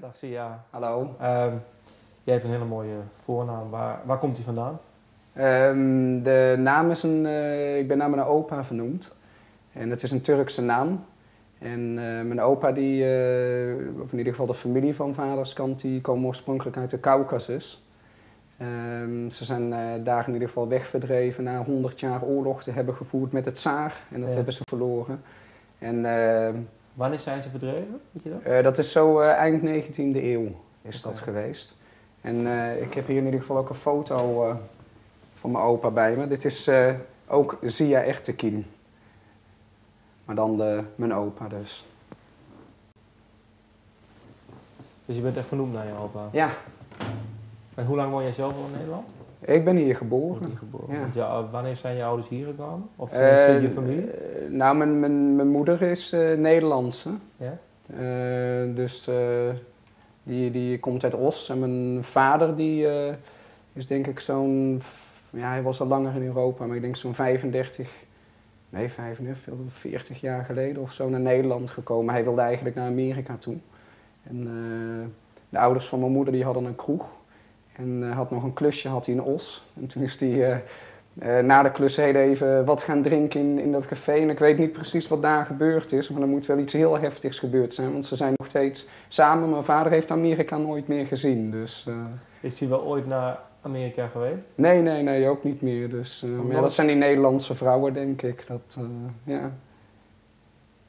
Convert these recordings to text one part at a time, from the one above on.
Dag Sia. Hallo. Ehm jij hebt een hele mooie voornaam. Waar, waar komt die vandaan? Ehm, de naam is een, eh, ik ben naar mijn opa vernoemd. En het is een Turkse naam. En eh, mijn opa, die, eh, of in ieder geval de familie van vaders kant, die komen oorspronkelijk uit de Caucasus. Ehm, ze zijn eh, daar in ieder geval wegverdreven na 100 jaar oorlog te hebben gevoerd met het Tsaar. En dat Ja. hebben ze verloren. En Wanneer zijn ze verdreven? Weet je dat? Eh, dat is zo eh, eind 19e eeuw is dat geweest. En eh, ik heb hier in ieder geval ook een foto van mijn opa bij me. Dit is ook Zia Ertekin. Maar dan de, mijn opa dus. Dus je bent echt vernoemd naar je opa. Ja, En hoe lang woon jij zelf al in Nederland? ik ben hier geboren. je geboren? Ja. Wanneer zijn je ouders hier gekomen? Of tenminste je familie? Nou, mijn, mijn, mijn moeder is eh, Nederlandse. Ja? Eh, dus eh, die, die komt uit Os. En mijn vader die, is denk ik zo'n... Ja, hij was al langer in Europa, maar ik denk zo'n 35... Nee, 35, veel- 40 jaar geleden of zo naar Nederland gekomen. Hij wilde eigenlijk naar Amerika toe. En de ouders van mijn moeder die hadden een kroeg. En had nog een klusje had hij in Os. En toen is hij eh, na de klus heel even wat gaan drinken in, in dat café. En ik weet niet precies wat daar gebeurd is. Maar er moet wel iets heel heftigs gebeurd zijn. Want ze zijn nog steeds samen. Mijn vader heeft Amerika nooit meer gezien. Dus eh, Is hij wel ooit naar Amerika geweest? nee, nee, nee, ook niet meer. Dus, eh, maar ja, dat zijn die Nederlandse vrouwen, denk ik. Dat, ja.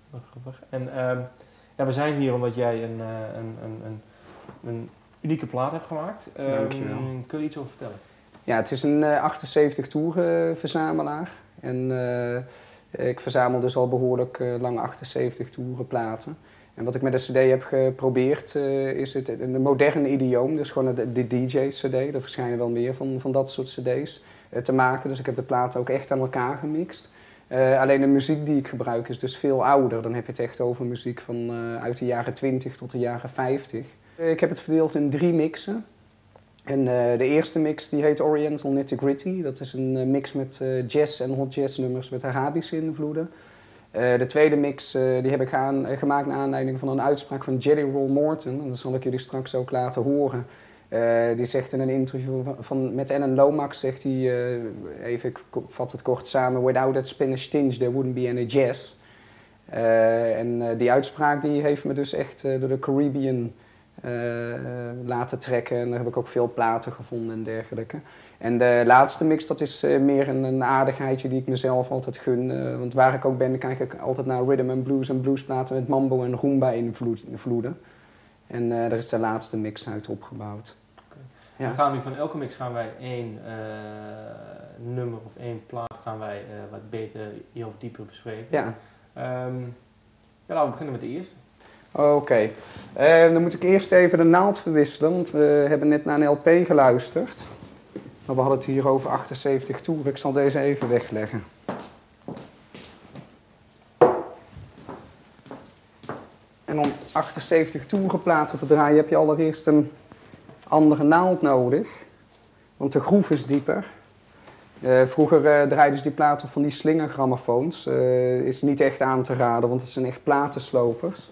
Wat grappig. En ehm, ja, we zijn hier omdat jij een, een, een, een, een unieke plaat hebt gemaakt. Ehm, Dankjewel. kun je iets over vertellen? Ja, het is een eh, 78 toeren verzamelaar. En eh, ik verzamel dus al behoorlijk eh, lang 78 toeren platen. En wat ik met de cd heb geprobeerd eh, is het een moderne idioom. Dus gewoon de, de DJ-cd. Er verschijnen wel meer van, van dat soort cd's eh, te maken. Dus ik heb de platen ook echt aan elkaar gemixt. Eh, alleen de muziek die ik gebruik is dus veel ouder. Dan heb je het echt over muziek van eh, uit de jaren 20 tot de jaren 50. Eh, ik heb het verdeeld in drie mixen. En eh, de eerste mix die heet Oriental Nitty Gritty. Dat is een eh, mix met eh, jazz en hot jazz nummers met Arabische invloeden. De tweede mix die heb ik aan, gemaakt naar aanleiding van een uitspraak van Jelly Roll Morton. Dat zal ik jullie straks ook laten horen. Die zegt in een interview van, met Ellen Lomax, zegt hij, even, ik vat het kort samen, without that Spanish tinge there wouldn't be any jazz. En die uitspraak die heeft me dus echt door de Caribbean laten trekken. En daar heb ik ook veel platen gevonden en dergelijke. En de laatste mix, dat is eh, meer een, een aardigheidje die ik mezelf altijd gun. Eh, want waar ik ook ben, kijk ik altijd naar rhythm and blues en bluesplaten met mambo en rumba invloed- invloeden. En eh, daar is de laatste mix uit opgebouwd. We Ja. gaan nu van elke mix gaan wij één eh, nummer of één plaat gaan wij eh, wat beter of dieper bespreken. Ja, Ehm, ja, laten we beginnen met de eerste. Oké. Eh, dan moet ik eerst even de naald verwisselen, want we hebben net naar een LP geluisterd. Maar we hadden het hier over 78 toeren. Ik zal deze even wegleggen. En om 78 toerenplaten te draaien heb je allereerst een andere naald nodig. Want de groef is dieper. Eh, vroeger eh, draaiden ze die platen van die slingergrammofoons. Eh is niet echt aan te raden, want het zijn echt platenslopers.